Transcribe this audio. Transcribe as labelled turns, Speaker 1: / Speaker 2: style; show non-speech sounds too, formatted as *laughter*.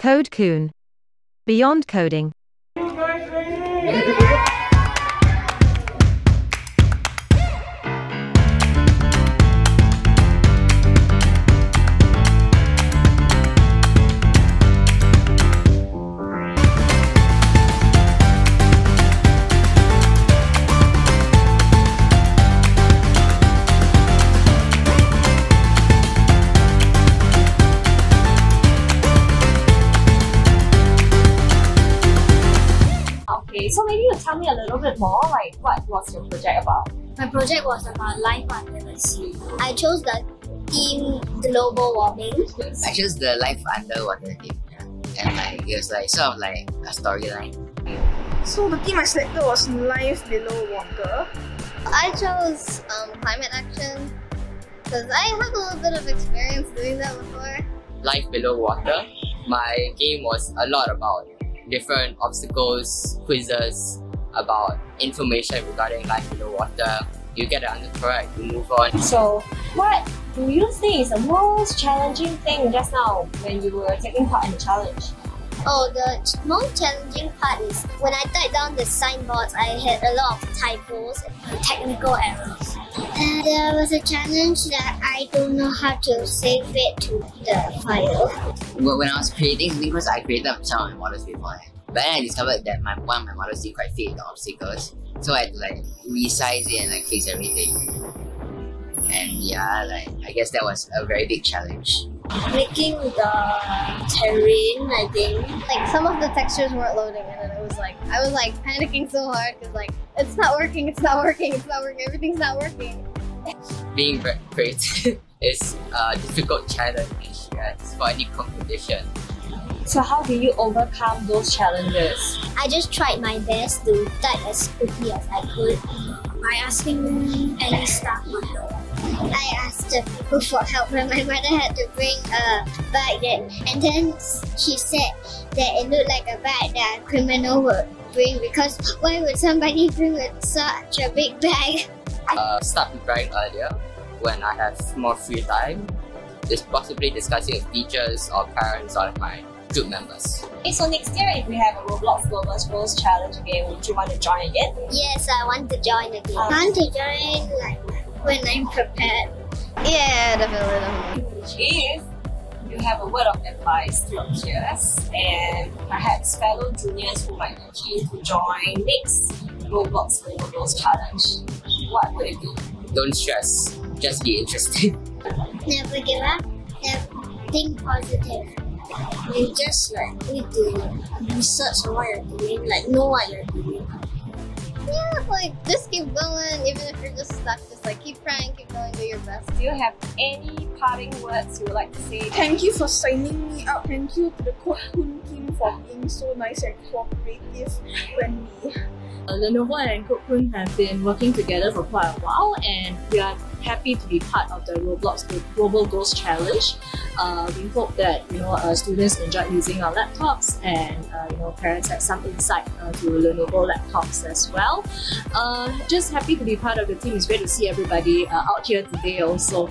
Speaker 1: Kodecoon. Beyond coding.
Speaker 2: Okay, so maybe you tell me a little bit more, like what was your project about?
Speaker 3: My project was about life under the sea. I chose the theme global warming.
Speaker 4: I chose the life underwater theme. Yeah. And like it was like sort of like a storyline.
Speaker 5: So the theme I selected was life below water.
Speaker 3: I chose um, climate action because I have a little bit of experience doing that before.
Speaker 4: Life below water. My game was a lot about different obstacles, quizzes, about information regarding life below water. You get the answer correct, you move on.
Speaker 2: So, what do you think is the most challenging thing just now when you were taking part in the challenge?
Speaker 3: Oh, the most challenging part is when I typed down the signboards, I had a lot of typos and technical errors. And there was a challenge that I don't know how to save it to the file.
Speaker 4: Well, when I was creating because I created some of my models before. But then I discovered that my one my models didn't quite fit the obstacles. So I had to like resize it and like fix everything. And yeah, like I guess that was a very big challenge.
Speaker 3: Making the terrain, I think. Like some of the textures weren't loading, and then it was like I was like panicking so hard because like it's not working, it's not working, it's not working, everything's not working.
Speaker 4: Being very creative *laughs* is a difficult challenge yes, for any competition.
Speaker 2: So, how do you overcome those challenges?
Speaker 3: I just tried my best to type as quickly as I could by asking any staff member. I asked the people for help when my mother had to bring a bag that, and then she said that it looked like a bag that a criminal would bring because why would somebody bring such a big bag?
Speaker 4: Uh, start preparing earlier when I have more free time. Just possibly discussing with teachers or parents or my group members.
Speaker 2: Okay, so next year, if we have a Roblox Global Goals Challenge again, would you want to join again?
Speaker 3: Yes, I want to join again. I want to join like when I'm prepared. Yeah, definitely.
Speaker 2: If you have a word of advice to your peers and perhaps fellow juniors who might be keen to join next Roblox Global Challenge, what would it be?
Speaker 4: Don't stress, just be interested. *laughs*
Speaker 3: Never give up. Never think positive. And just like need to research on what you're doing, like know what you're doing. Yeah, like just keep going, even if you're just Just like keep trying, keep going, do your best.
Speaker 2: Do you have any parting words you would like to say?
Speaker 5: Thank you for signing me up. Thank you to the team for being so nice and cooperative we
Speaker 6: Uh, Lenovo and Kodecoon have been working together for quite a while, and we are happy to be part of the Roblox Global Goals Challenge. Uh, we hope that you know uh, students enjoy using our laptops, and uh, you know parents have some insight uh, to Lenovo laptops as well. Uh, just happy to be part of the team. It's great to see everybody out here today also.